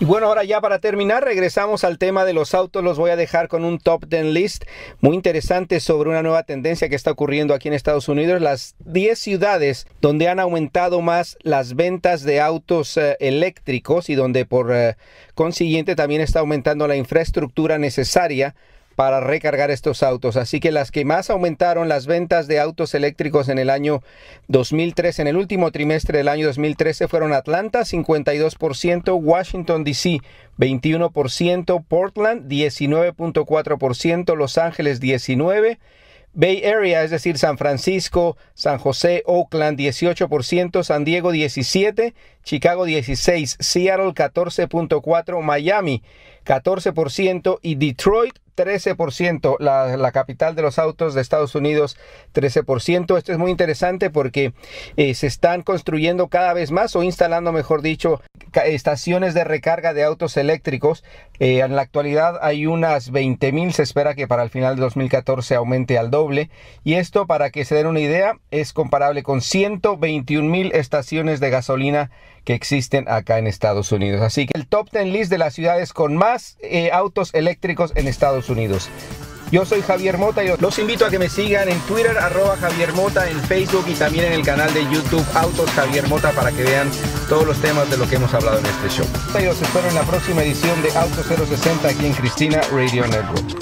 Y bueno, ahora ya para terminar, regresamos al tema de los autos. Los voy a dejar con un top 10 list muy interesante sobre una nueva tendencia que está ocurriendo aquí en Estados Unidos. Las 10 ciudades donde han aumentado más las ventas de autos eh, eléctricos y donde por eh, consiguiente también está aumentando la infraestructura necesaria para recargar estos autos. Así que las que más aumentaron las ventas de autos eléctricos en el año 2013, en el último trimestre del año 2013, fueron Atlanta 52%, Washington DC 21%, Portland 19.4%, Los Ángeles 19%, Bay Area, es decir, San Francisco, San José, Oakland 18%, San Diego 17%, Chicago 16%, Seattle 14.4%, Miami 14% y Detroit 13%, la, la, capital de los autos de Estados Unidos, 13%. Esto es muy interesante porque eh, se están construyendo cada vez más o instalando, mejor dicho, estaciones de recarga de autos eléctricos. Eh, en la actualidad hay unas 20 mil, se espera que para el final de 2014 aumente al doble. Y esto, para que se den una idea, es comparable con 121 mil estaciones de gasolina que existen acá en Estados Unidos. Así que el top 10 list de las ciudades con más eh, autos eléctricos en Unidos. Yo soy Javier Mota y los invito a que me sigan en Twitter, arroba Javier Mota, en Facebook y también en el canal de YouTube Autos Javier Mota para que vean todos los temas de lo que hemos hablado en este show. Y los espero en la próxima edición de Auto 060 aquí en Cristina Radio Network.